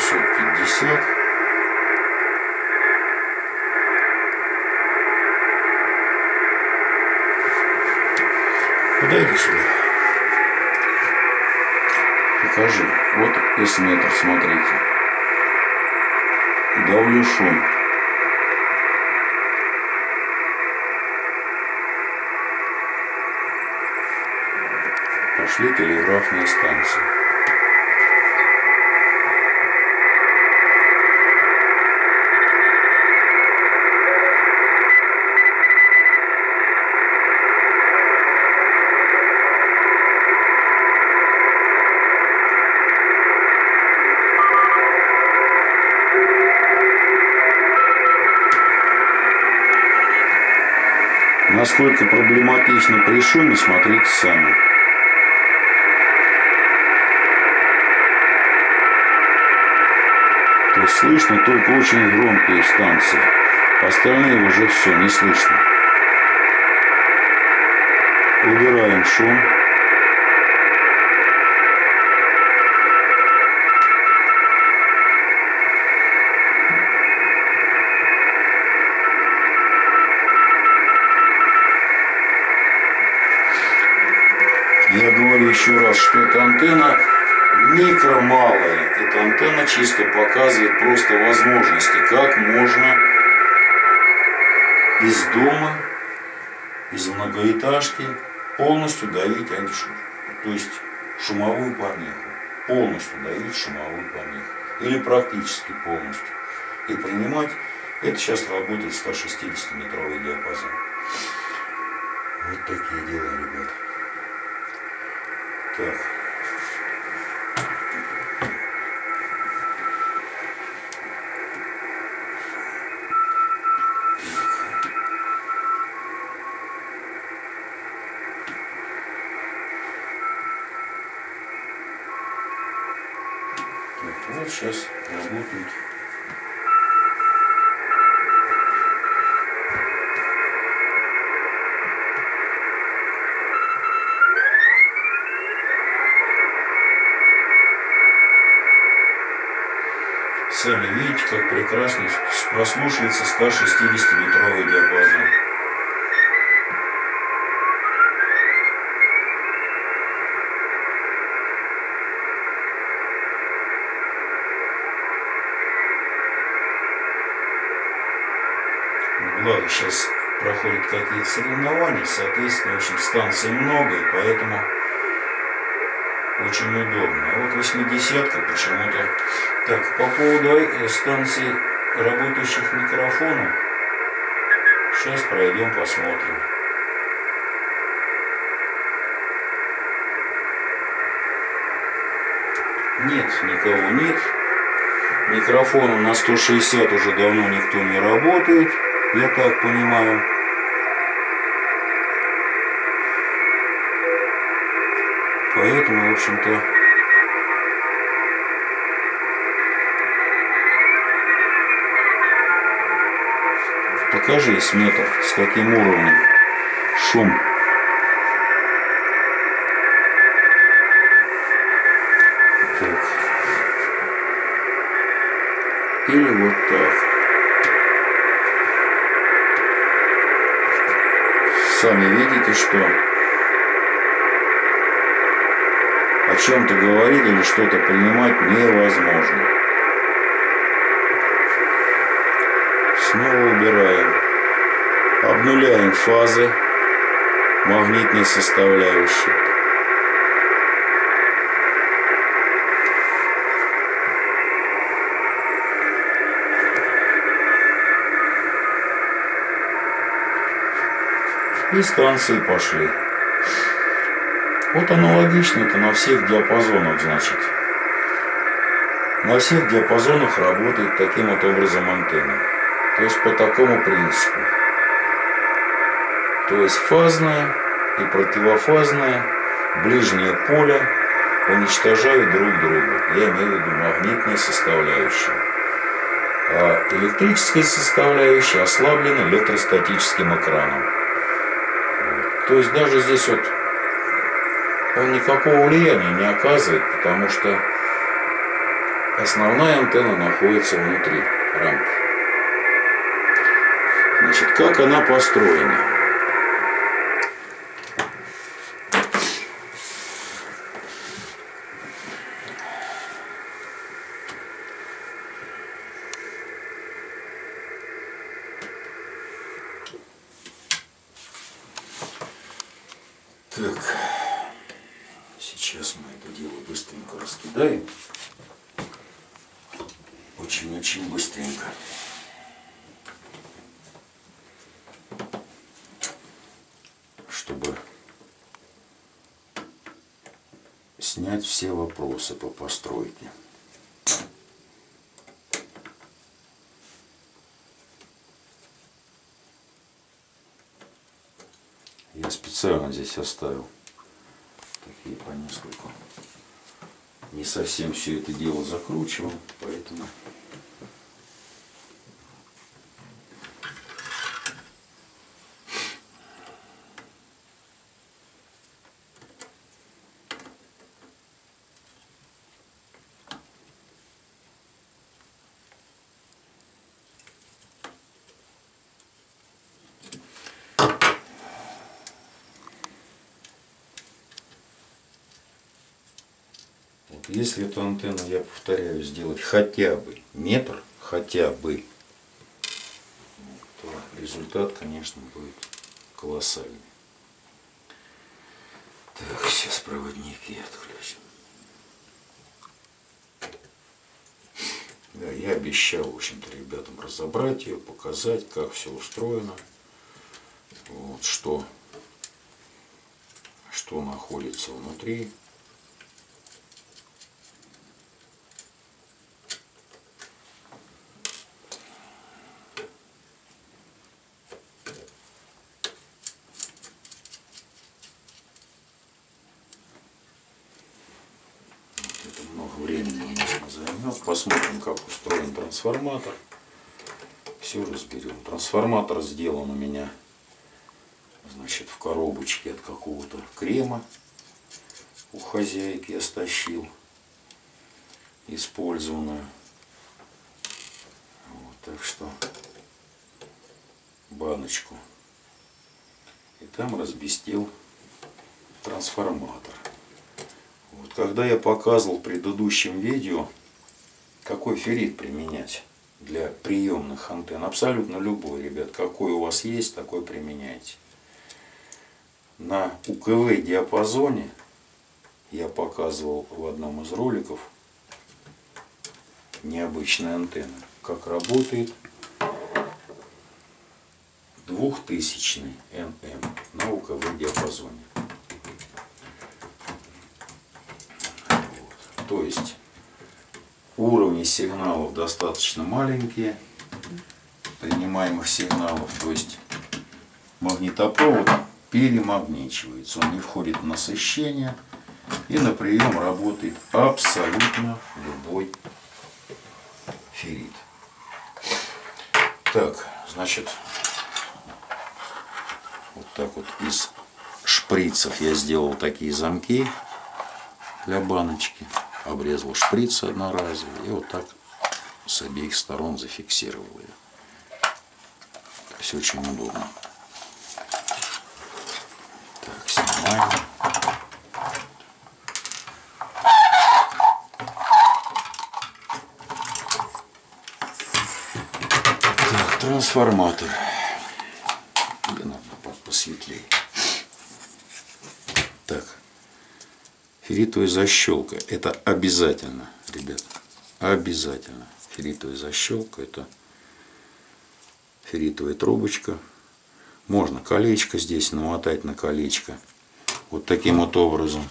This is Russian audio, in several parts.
750. Подойди сюда. Покажи. Вот S-метр, смотрите. Давлю шум. Пошли телеграфные станции. Насколько проблематично при шуме, смотрите сами. То есть слышно только очень громкие станции. Остальные уже все, не слышно. Убираем шум. Я говорю еще раз, что эта антенна микро малая. Эта антенна чисто показывает просто возможности, как можно из дома, из многоэтажки полностью давить антишум. То есть шумовую помеху. Полностью давить шумовую помеху. Или практически полностью. И принимать, это сейчас работает 160-метровый диапазон. Вот такие дела, ребята. Так. Сейчас работают Сами видите, как прекрасно прослушивается 160-метровый диапазон. Сейчас проходят какие-то соревнования, соответственно, в общем, станций много, и поэтому очень удобно. А вот 80 почему-то... Так, по поводу э, станций, работающих микрофоном, сейчас пройдем, посмотрим. Нет, никого нет. Микрофоном на 160 уже давно никто не работает, я так понимаю. Поэтому, в общем-то, покажи с метр, с каким уровнем шум. Так. Или вот видите, что о чем-то говорить или что-то принимать невозможно. Снова убираем. Обнуляем фазы магнитной составляющей. И станции пошли. Вот аналогично это на всех диапазонах, значит. На всех диапазонах работает таким вот образом антенна. То есть по такому принципу. То есть фазная и противофазная, ближнее поле уничтожают друг друга. Я имею в виду магнитные составляющие. А электрическая составляющая ослаблена электростатическим экраном. То есть даже здесь вот он никакого влияния не оказывает, потому что основная антенна находится внутри рамки. Значит, как она построена? Так, сейчас мы это дело раскидаем. Очень-очень быстренько. Чтобы снять все вопросы по постройке. Я специально здесь оставил такие по нескольку. Не совсем все это дело закручивал, поэтому если эту антенну, я повторяю, сделать хотя бы метр, хотя бы, то результат, конечно, будет колоссальный. Так, сейчас проводники отключим. Да, я обещал, в общем-то, ребятам разобрать ее, показать, как все устроено. Вот, что, что находится внутри. Это много времени нас не займет. Посмотрим, как устроен трансформатор. Все разберем. Трансформатор сделан у меня значит, в коробочке от какого-то крема. У хозяйки я стащил использованную. Вот, так что баночку. И там разбестил трансформатор. Вот когда я показывал в предыдущем видео, какой феррит применять для приемных антенн, абсолютно любой, ребят, какой у вас есть, такой применяйте. На УКВ диапазоне я показывал в одном из роликов необычная антенна, как работает двухтысячный НМ на УКВ диапазоне. То есть уровни сигналов достаточно маленькие, принимаемых сигналов, то есть магнитопровод перемагничивается, он не входит в насыщение и на прием работает абсолютно любой феррит. Так, значит, вот так вот из шприцев я сделал такие замки для баночки обрезал шприц одноразовый и вот так с обеих сторон зафиксировал ее. Все очень удобно. Так, снимаем. Трансформатор. Да надо посветлее. Так, ферритовая защелка. Это обязательно, ребят. Обязательно. Ферритовая защелка. Это ферритовая трубочка. Можно колечко здесь намотать на колечко. Вот таким вот образом.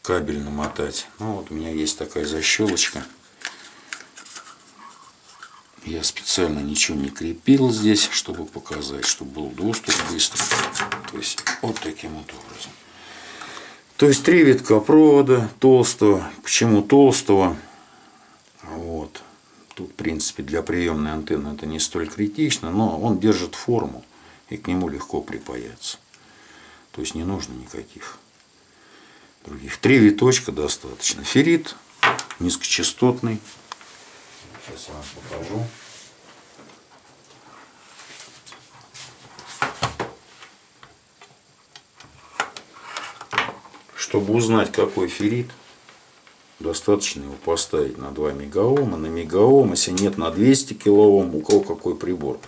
Кабель намотать. Ну вот у меня есть такая защелочка. Я специально ничего не крепил здесь, чтобы показать, чтобы был доступ быстрый. То есть вот таким вот образом. То есть три витка провода толстого. Почему толстого? Вот. Тут, в принципе, для приемной антенны это не столь критично, но он держит форму, и к нему легко припаяться. То есть не нужно никаких других. Три виточка достаточно. Феррит низкочастотный. Сейчас я вам покажу. Чтобы узнать, какой феррит, достаточно его поставить на 2 мегаома, на мегаом, если нет на 200 килоом, у кого какой прибор.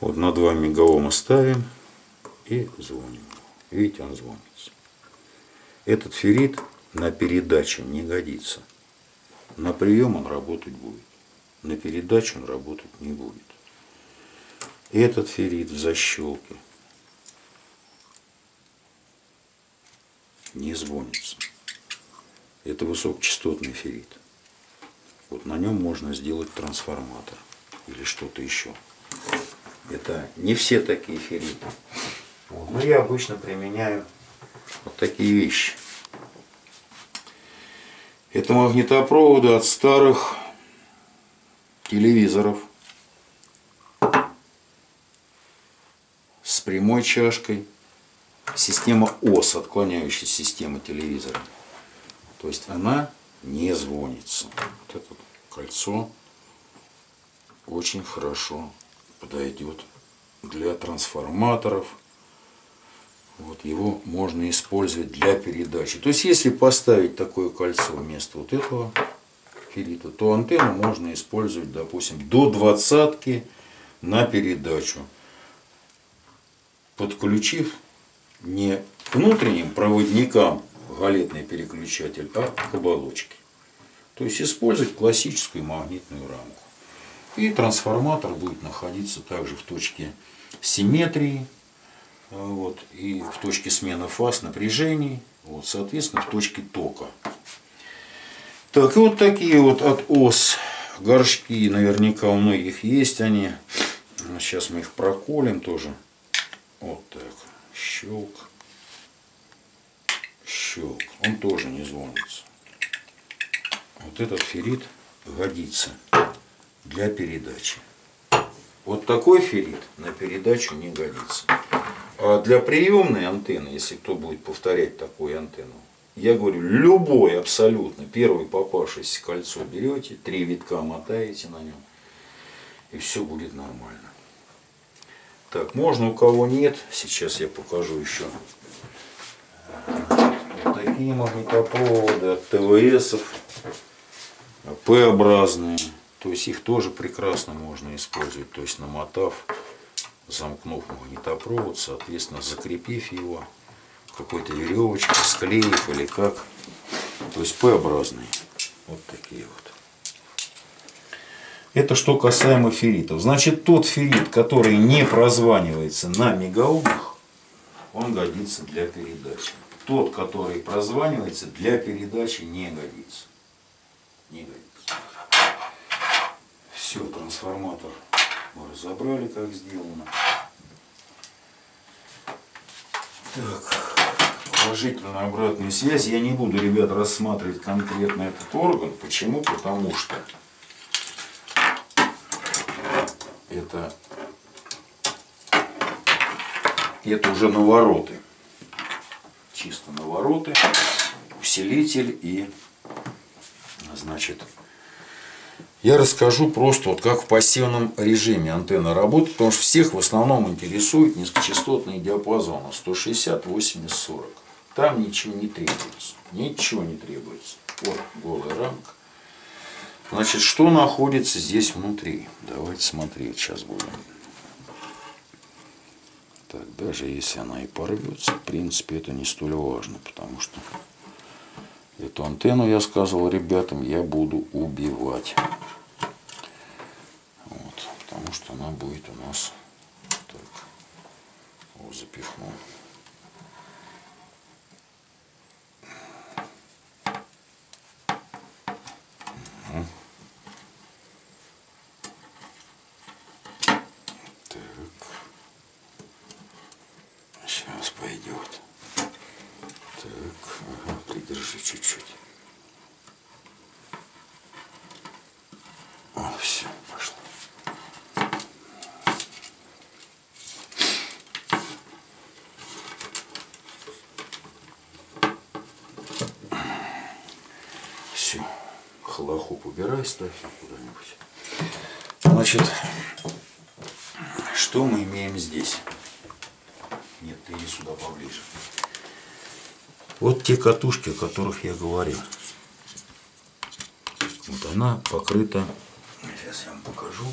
Вот на 2 мегаома ставим и звоним. Видите, он звонится. Этот феррит на передачу не годится. На прием он работать будет. На передачу он работать не будет. Этот феррит в защелке не звонится. Это высокочастотный феррит. Вот на нем можно сделать трансформатор или что-то еще. Это не все такие ферриты. Вот. Но я обычно применяю вот такие вещи. Это магнитопроводы от старых телевизоров с прямой чашкой. Система ОС, отклоняющая система телевизора. То есть она не звонится. Вот это кольцо очень хорошо подойдет для трансформаторов. Вот его можно использовать для передачи. То есть если поставить такое кольцо вместо вот этого филита, то антенну можно использовать, допустим, до двадцатки на передачу. Подключив не внутренним проводникам галетный переключатель, а к оболочке. То есть использовать классическую магнитную рамку. И трансформатор будет находиться также в точке симметрии, вот, и в точке смены фаз напряжений, вот, соответственно, в точке тока. Так, и вот такие вот от ОС горшки, наверняка у многих есть они. Сейчас мы их проколем тоже. Вот так, щелк, щелк. Он тоже не звонится. Вот этот феррит годится для передачи. Вот такой феррит на передачу не годится. А для приемной антенны, если кто будет повторять такую антенну, я говорю, любой абсолютно, первый попавшееся кольцо берете, три витка мотаете на нем, и все будет нормально. Так, можно у кого нет, сейчас я покажу еще вот такие магнитопроводы от ТВСов, П-образные. То есть их тоже прекрасно можно использовать. То есть намотав, замкнув магнитопровод, соответственно закрепив его какой-то веревочкой, склеив или как. То есть П-образные. Вот такие вот. Это что касаемо ферритов. Значит, тот феррит, который не прозванивается на мегаомах, он годится для передачи. Тот, который прозванивается, для передачи не годится. Не годится. Все, трансформатор мы разобрали, как сделано. Так, положительную обратную связь. Я не буду, ребят, рассматривать конкретно этот орган. Почему? Потому что это, это уже навороты. Чисто навороты, усилитель и, значит, я расскажу просто, вот как в пассивном режиме антенна работает, потому что всех в основном интересует низкочастотные диапазоны 160, 80, 40. Там ничего не требуется. Ничего не требуется. Вот голая рамка. Значит, что находится здесь внутри? Давайте смотреть сейчас будем. Так, даже если она и порвется, в принципе, это не столь важно, потому что Эту антенну, я сказал ребятам, я буду убивать. Вот, потому что она будет у нас так, вот запихну. Все. хлохоп убирай, ставь куда-нибудь. Значит, что мы имеем здесь? Нет, ты иди сюда поближе. Вот те катушки, о которых я говорил. Вот она покрыта. Сейчас я вам покажу.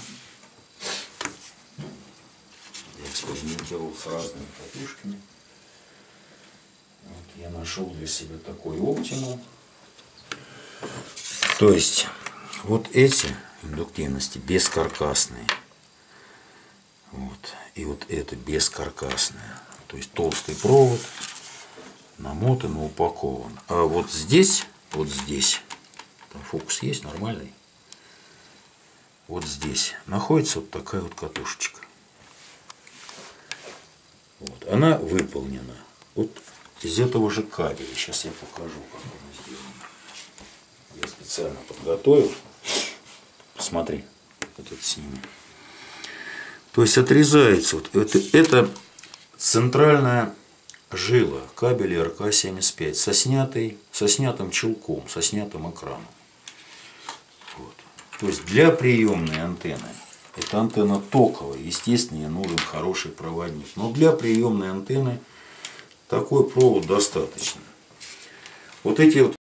Я экспериментировал с разными катушками. Вот я нашел для себя такой оптимум. То есть вот эти индуктивности бескаркасные. Вот. И вот это бескаркасная. То есть толстый провод намотан и упакован. А вот здесь, вот здесь, там фокус есть нормальный. Вот здесь находится вот такая вот катушечка. Вот. Она выполнена вот из этого же кабеля. Сейчас я покажу, как она сделана. Специально подготовил. Посмотри, вот это сними. То есть отрезается вот это, это центральная жила кабеля РК-75 со, снятой, со снятым чулком, со снятым экраном. Вот. То есть для приемной антенны, это антенна токовая, естественно, ей нужен хороший проводник. Но для приемной антенны такой провод достаточно. Вот эти вот